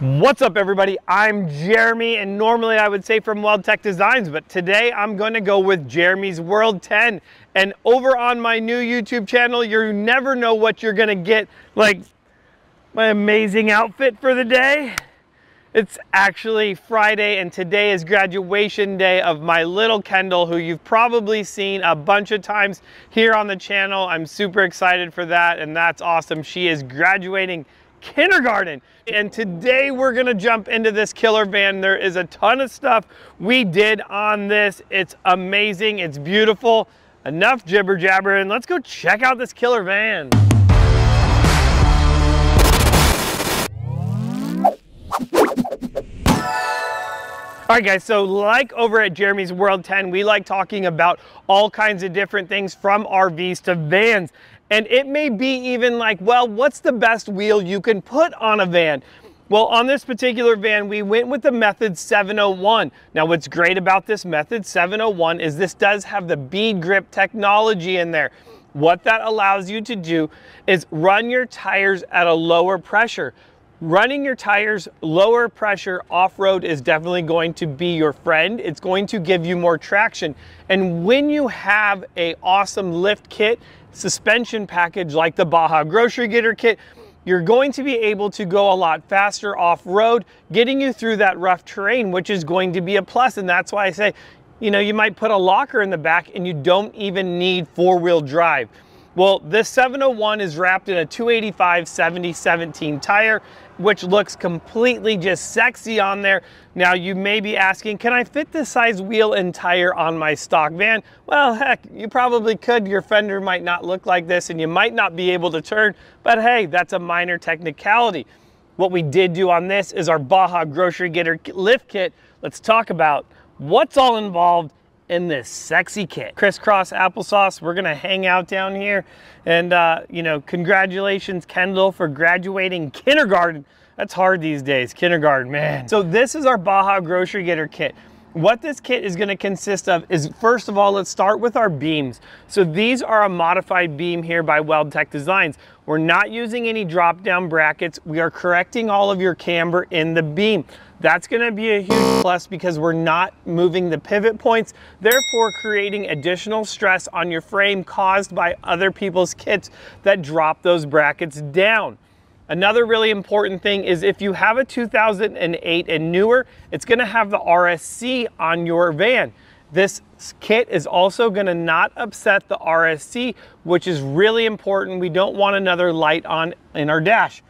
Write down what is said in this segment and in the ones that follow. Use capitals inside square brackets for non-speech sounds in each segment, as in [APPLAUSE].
What's up everybody? I'm Jeremy and normally I would say from WeldTec Designs, but today I'm going to go with Jeremy's World 10. And over on my new YouTube channel, you never know what you're going to get. Like my amazing outfit for the day. It's actually Friday and today is graduation day of my little Kendall who you've probably seen a bunch of times here on the channel. I'm super excited for that and that's awesome. She is graduating kindergarten. And today we're gonna jump into this killer van. There is a ton of stuff we did on this. It's amazing, it's beautiful. Enough jibber jabber and let's go check out this killer van. All right guys, so like over at Jeremy's World 10, we like talking about all kinds of different things from RVs to vans. And it may be even like, well, what's the best wheel you can put on a van? Well, on this particular van, we went with the Method 701. Now, what's great about this Method 701 is this does have the bead grip technology in there. What that allows you to do is run your tires at a lower pressure. Running your tires lower pressure off-road is definitely going to be your friend. It's going to give you more traction. And when you have a awesome lift kit suspension package like the Baja Grocery Getter Kit, you're going to be able to go a lot faster off-road, getting you through that rough terrain, which is going to be a plus. And that's why I say, you know, you might put a locker in the back and you don't even need four-wheel drive. Well, this 701 is wrapped in a 285 70 17 tire which looks completely just sexy on there. Now you may be asking, can I fit this size wheel and tire on my stock van? Well, heck, you probably could. Your fender might not look like this and you might not be able to turn, but hey, that's a minor technicality. What we did do on this is our Baja Grocery Getter lift kit. Let's talk about what's all involved in this sexy kit. Crisscross applesauce, we're gonna hang out down here. And uh, you know, congratulations Kendall for graduating kindergarten. That's hard these days, kindergarten, man. So this is our Baja Grocery Getter kit. What this kit is gonna consist of is, first of all, let's start with our beams. So these are a modified beam here by WeldTec Designs. We're not using any drop down brackets. We are correcting all of your camber in the beam. That's gonna be a huge plus because we're not moving the pivot points, therefore creating additional stress on your frame caused by other people's kits that drop those brackets down. Another really important thing is if you have a 2008 and newer, it's gonna have the RSC on your van. This kit is also gonna not upset the RSC, which is really important. We don't want another light on in our dash.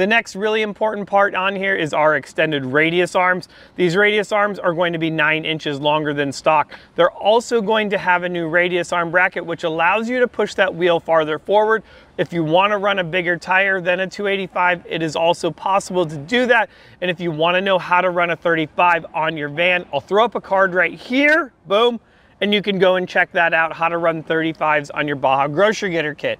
The next really important part on here is our extended radius arms. These radius arms are going to be nine inches longer than stock. They're also going to have a new radius arm bracket, which allows you to push that wheel farther forward. If you wanna run a bigger tire than a 285, it is also possible to do that. And if you wanna know how to run a 35 on your van, I'll throw up a card right here, boom, and you can go and check that out, how to run 35s on your Baja Grocery Getter kit.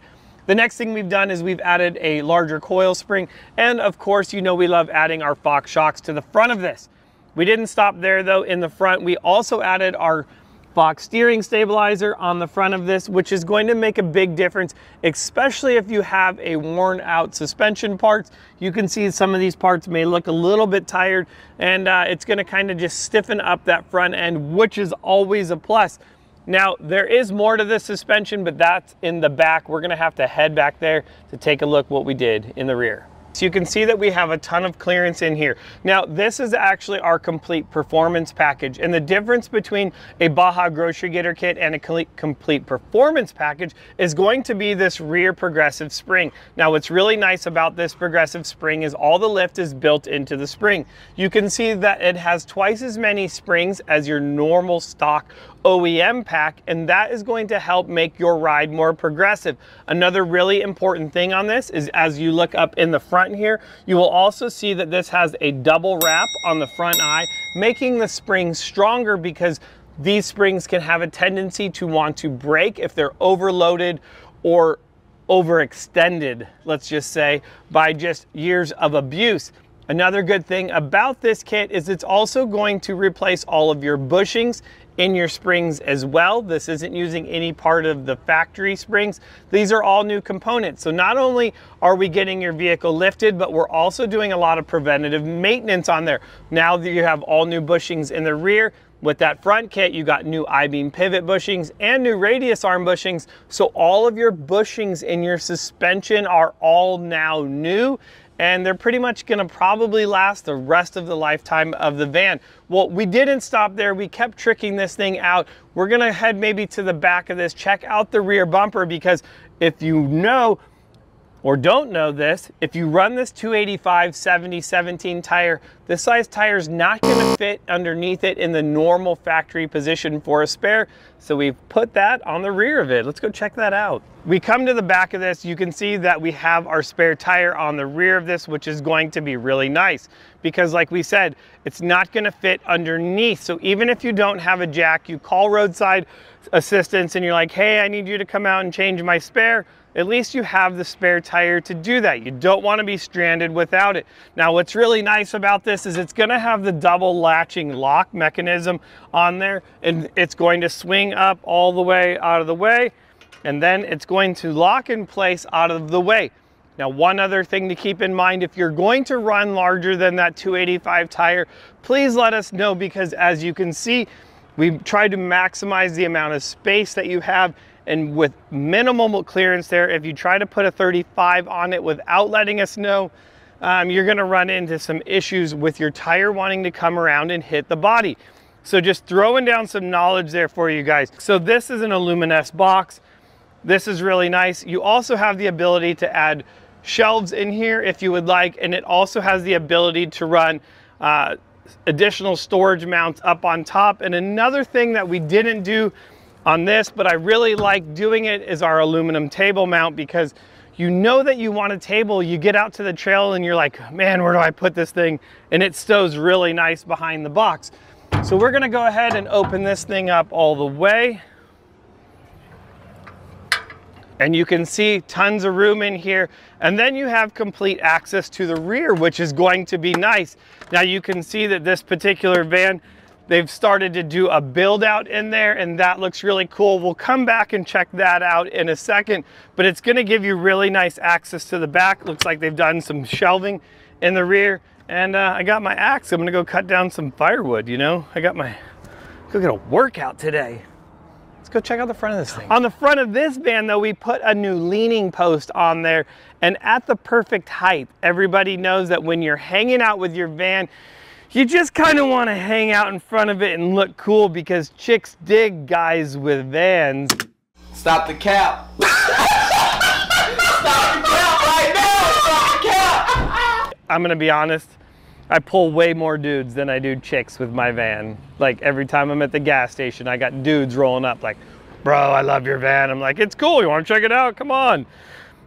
The next thing we've done is we've added a larger coil spring. And of course, you know we love adding our Fox shocks to the front of this. We didn't stop there though in the front. We also added our Fox steering stabilizer on the front of this, which is going to make a big difference, especially if you have a worn out suspension parts. You can see some of these parts may look a little bit tired and uh, it's gonna kind of just stiffen up that front end, which is always a plus. Now, there is more to this suspension, but that's in the back. We're gonna have to head back there to take a look what we did in the rear. So you can see that we have a ton of clearance in here. Now, this is actually our complete performance package. And the difference between a Baja Grocery Getter kit and a complete performance package is going to be this rear progressive spring. Now, what's really nice about this progressive spring is all the lift is built into the spring. You can see that it has twice as many springs as your normal stock OEM pack, and that is going to help make your ride more progressive. Another really important thing on this is as you look up in the front here, you will also see that this has a double wrap on the front eye, making the springs stronger because these springs can have a tendency to want to break if they're overloaded or overextended, let's just say, by just years of abuse. Another good thing about this kit is it's also going to replace all of your bushings in your springs as well. This isn't using any part of the factory springs. These are all new components. So not only are we getting your vehicle lifted, but we're also doing a lot of preventative maintenance on there. Now that you have all new bushings in the rear, with that front kit, you got new I-beam pivot bushings and new radius arm bushings. So all of your bushings in your suspension are all now new and they're pretty much gonna probably last the rest of the lifetime of the van. Well, we didn't stop there. We kept tricking this thing out. We're gonna head maybe to the back of this, check out the rear bumper because if you know, or don't know this, if you run this 285 70 17 tire, this size tire is not gonna fit underneath it in the normal factory position for a spare. So we've put that on the rear of it. Let's go check that out. We come to the back of this, you can see that we have our spare tire on the rear of this, which is going to be really nice because like we said, it's not gonna fit underneath. So even if you don't have a jack, you call roadside assistance and you're like, hey, I need you to come out and change my spare, at least you have the spare tire to do that. You don't want to be stranded without it. Now, what's really nice about this is it's going to have the double latching lock mechanism on there, and it's going to swing up all the way out of the way, and then it's going to lock in place out of the way. Now, one other thing to keep in mind, if you're going to run larger than that 285 tire, please let us know because as you can see, we've tried to maximize the amount of space that you have and with minimal clearance there, if you try to put a 35 on it without letting us know, um, you're gonna run into some issues with your tire wanting to come around and hit the body. So just throwing down some knowledge there for you guys. So this is an Aluminess box. This is really nice. You also have the ability to add shelves in here if you would like, and it also has the ability to run uh, additional storage mounts up on top. And another thing that we didn't do on this, but I really like doing it is our aluminum table mount because you know that you want a table, you get out to the trail and you're like, man, where do I put this thing? And it stows really nice behind the box. So we're gonna go ahead and open this thing up all the way. And you can see tons of room in here. And then you have complete access to the rear, which is going to be nice. Now you can see that this particular van They've started to do a build out in there and that looks really cool. We'll come back and check that out in a second, but it's gonna give you really nice access to the back. Looks like they've done some shelving in the rear. And uh, I got my axe. I'm gonna go cut down some firewood, you know? I got my, go get a workout today. Let's go check out the front of this thing. On the front of this van though, we put a new leaning post on there and at the perfect height. Everybody knows that when you're hanging out with your van, you just kind of want to hang out in front of it and look cool because chicks dig guys with vans. Stop the cap. [LAUGHS] Stop the cap right now. Stop the cap. I'm going to be honest. I pull way more dudes than I do chicks with my van. Like every time I'm at the gas station, I got dudes rolling up like, bro, I love your van. I'm like, it's cool. You want to check it out? Come on.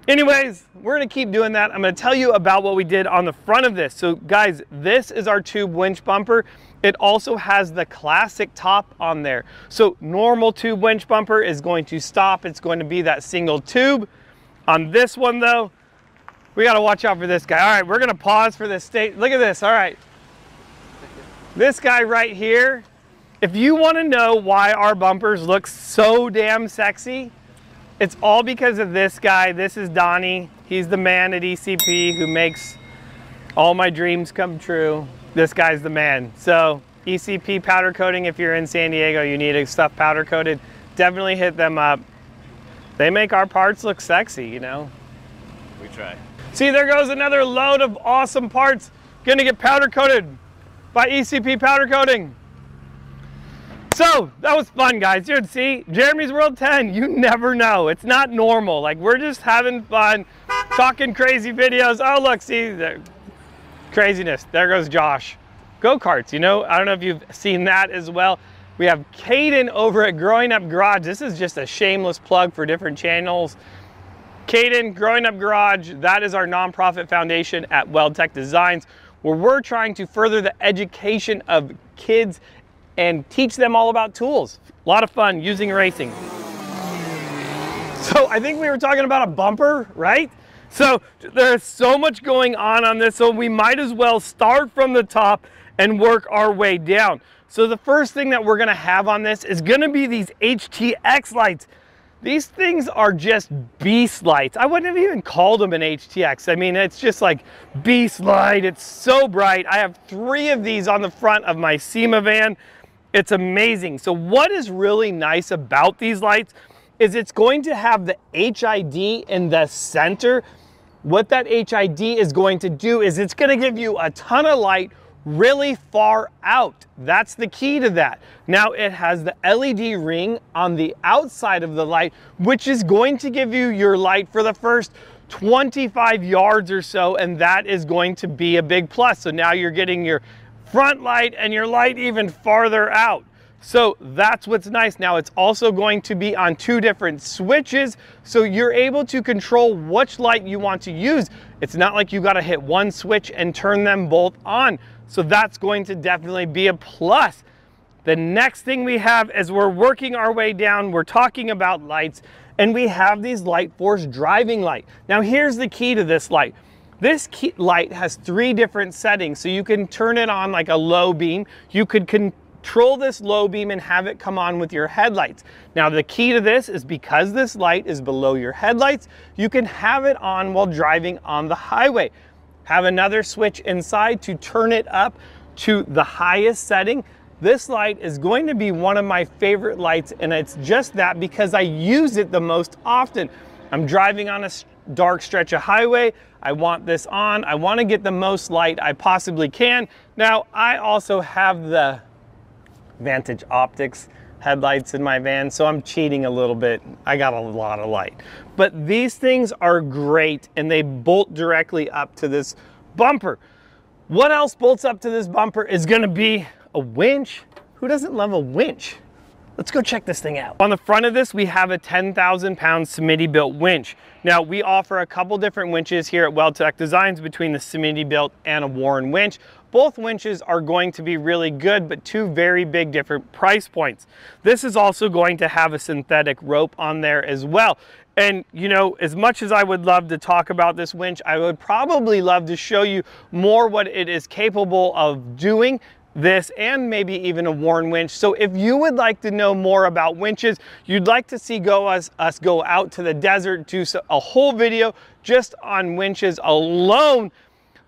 Anyways, we're gonna keep doing that. I'm gonna tell you about what we did on the front of this. So guys, this is our tube winch bumper. It also has the classic top on there. So normal tube winch bumper is going to stop. It's going to be that single tube. On this one though, we gotta watch out for this guy. All right, we're gonna pause for this state. Look at this, all right. This guy right here, if you wanna know why our bumpers look so damn sexy, it's all because of this guy. This is Donnie. He's the man at ECP who makes all my dreams come true. This guy's the man. So ECP powder coating, if you're in San Diego, you need stuff powder coated, definitely hit them up. They make our parts look sexy, you know? We try. See, there goes another load of awesome parts gonna get powder coated by ECP powder coating. So that was fun, guys. Dude, see, Jeremy's World 10, you never know. It's not normal. Like, we're just having fun, talking crazy videos. Oh, look, see, the craziness. There goes Josh. Go-karts, you know? I don't know if you've seen that as well. We have Caden over at Growing Up Garage. This is just a shameless plug for different channels. Caden, Growing Up Garage, that is our nonprofit foundation at WeldTec Designs, where we're trying to further the education of kids and teach them all about tools. A lot of fun using racing. So I think we were talking about a bumper, right? So there's so much going on on this, so we might as well start from the top and work our way down. So the first thing that we're gonna have on this is gonna be these HTX lights. These things are just beast lights. I wouldn't have even called them an HTX. I mean, it's just like beast light. It's so bright. I have three of these on the front of my SEMA van. It's amazing. So what is really nice about these lights is it's going to have the HID in the center. What that HID is going to do is it's gonna give you a ton of light really far out. That's the key to that. Now it has the LED ring on the outside of the light, which is going to give you your light for the first 25 yards or so, and that is going to be a big plus. So now you're getting your front light and your light even farther out. So that's what's nice. Now it's also going to be on two different switches, so you're able to control which light you want to use. It's not like you gotta hit one switch and turn them both on. So that's going to definitely be a plus. The next thing we have as we're working our way down, we're talking about lights and we have these Lightforce driving light. Now here's the key to this light. This light has three different settings. So you can turn it on like a low beam. You could control this low beam and have it come on with your headlights. Now the key to this is because this light is below your headlights, you can have it on while driving on the highway. Have another switch inside to turn it up to the highest setting. This light is going to be one of my favorite lights and it's just that because I use it the most often. I'm driving on a dark stretch of highway. I want this on. I want to get the most light I possibly can. Now, I also have the Vantage Optics headlights in my van, so I'm cheating a little bit. I got a lot of light. But these things are great and they bolt directly up to this bumper. What else bolts up to this bumper is gonna be a winch. Who doesn't love a winch? Let's go check this thing out. On the front of this, we have a 10,000 pound Smittybilt winch. Now we offer a couple different winches here at WeldTec Designs between the Smittybilt and a Warn winch. Both winches are going to be really good, but two very big different price points. This is also going to have a synthetic rope on there as well. And you know, as much as I would love to talk about this winch, I would probably love to show you more what it is capable of doing this and maybe even a Warn winch. So if you would like to know more about winches, you'd like to see go us, us go out to the desert, do a whole video just on winches alone,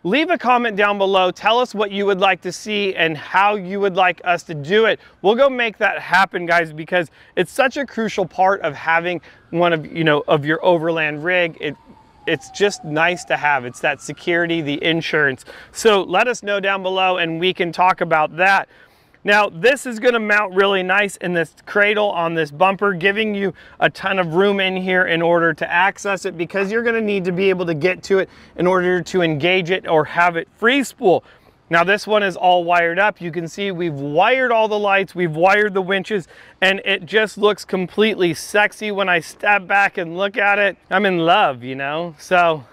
Leave a comment down below. Tell us what you would like to see and how you would like us to do it. We'll go make that happen, guys, because it's such a crucial part of having one of, you know, of your overland rig. It, it's just nice to have. It's that security, the insurance. So let us know down below and we can talk about that. Now this is gonna mount really nice in this cradle on this bumper, giving you a ton of room in here in order to access it because you're gonna need to be able to get to it in order to engage it or have it free spool. Now this one is all wired up. You can see we've wired all the lights, we've wired the winches, and it just looks completely sexy when I step back and look at it. I'm in love, you know? So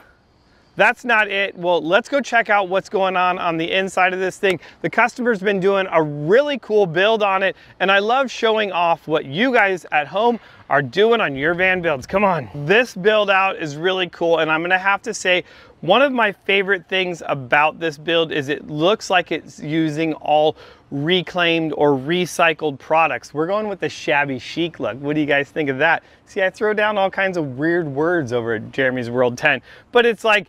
that's not it. Well, let's go check out what's going on on the inside of this thing. The customer's been doing a really cool build on it, and I love showing off what you guys at home are doing on your van builds. Come on. This build out is really cool, and I'm gonna have to say, one of my favorite things about this build is it looks like it's using all reclaimed or recycled products. We're going with the shabby chic look. What do you guys think of that? See, I throw down all kinds of weird words over at Jeremy's World 10, but it's like,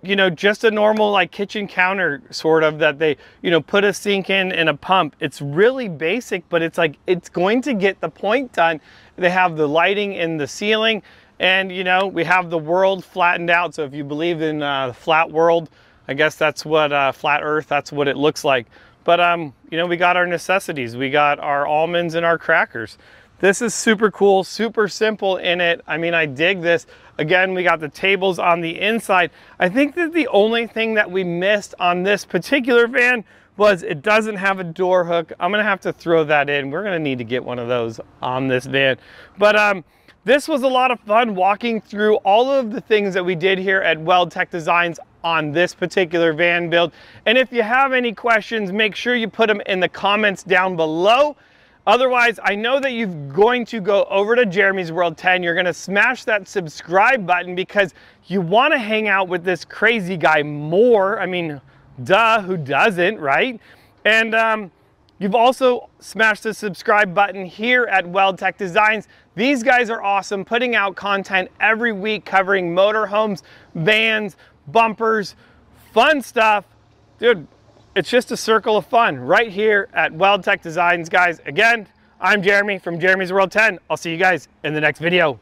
you know, just a normal like kitchen counter sort of that they, you know, put a sink in and a pump. It's really basic, but it's like, it's going to get the point done. They have the lighting in the ceiling and, you know, we have the world flattened out. So if you believe in uh, the flat world, I guess that's what uh, flat earth, that's what it looks like. But, um, you know, we got our necessities. We got our almonds and our crackers. This is super cool, super simple in it. I mean, I dig this. Again, we got the tables on the inside. I think that the only thing that we missed on this particular van was it doesn't have a door hook. I'm gonna have to throw that in. We're gonna need to get one of those on this van. But um, this was a lot of fun walking through all of the things that we did here at WeldTec Designs on this particular van build. And if you have any questions, make sure you put them in the comments down below. Otherwise, I know that you're going to go over to Jeremy's World 10. You're gonna smash that subscribe button because you wanna hang out with this crazy guy more. I mean, duh, who doesn't, right? And um, you've also smashed the subscribe button here at WeldTec Designs. These guys are awesome, putting out content every week covering motorhomes, vans, bumpers, fun stuff. Dude, it's just a circle of fun right here at WeldTec Designs, guys. Again, I'm Jeremy from Jeremy's World 10. I'll see you guys in the next video.